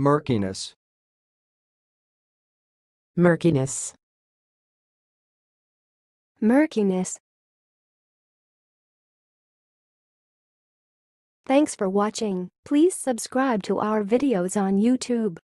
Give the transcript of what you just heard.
Murkiness. Murkiness. Murkiness. Thanks for watching. Please subscribe to our videos on YouTube.